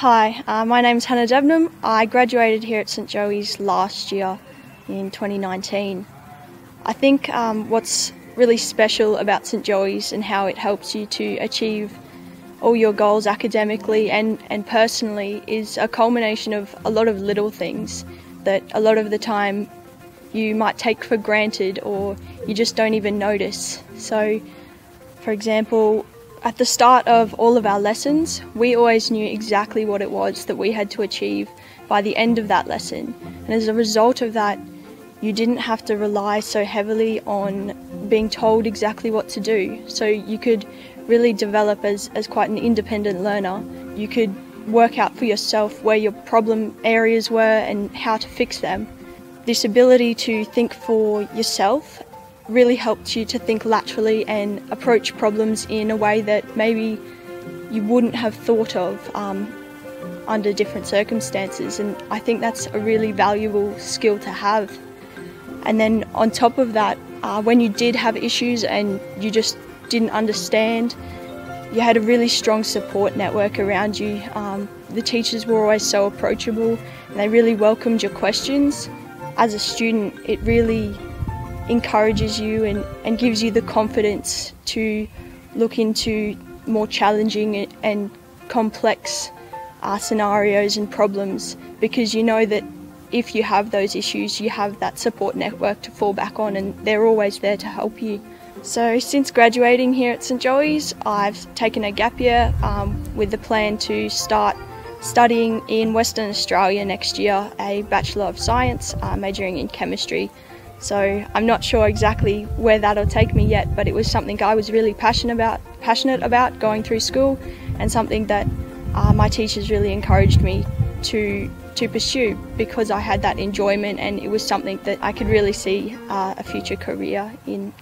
Hi, uh, my name is Hannah Debnam. I graduated here at St Joey's last year in 2019. I think um, what's really special about St Joey's and how it helps you to achieve all your goals academically and, and personally is a culmination of a lot of little things that a lot of the time you might take for granted or you just don't even notice. So, for example, at the start of all of our lessons, we always knew exactly what it was that we had to achieve by the end of that lesson. And as a result of that, you didn't have to rely so heavily on being told exactly what to do. So you could really develop as, as quite an independent learner. You could work out for yourself where your problem areas were and how to fix them. This ability to think for yourself really helped you to think laterally and approach problems in a way that maybe you wouldn't have thought of um, under different circumstances. And I think that's a really valuable skill to have. And then on top of that, uh, when you did have issues and you just didn't understand, you had a really strong support network around you. Um, the teachers were always so approachable and they really welcomed your questions. As a student, it really encourages you and, and gives you the confidence to look into more challenging and complex uh, scenarios and problems because you know that if you have those issues, you have that support network to fall back on and they're always there to help you. So, since graduating here at St Joey's, I've taken a gap year um, with the plan to start studying in Western Australia next year, a Bachelor of Science, uh, majoring in chemistry. So I'm not sure exactly where that'll take me yet, but it was something I was really passionate about, passionate about going through school, and something that uh, my teachers really encouraged me to to pursue because I had that enjoyment and it was something that I could really see uh, a future career in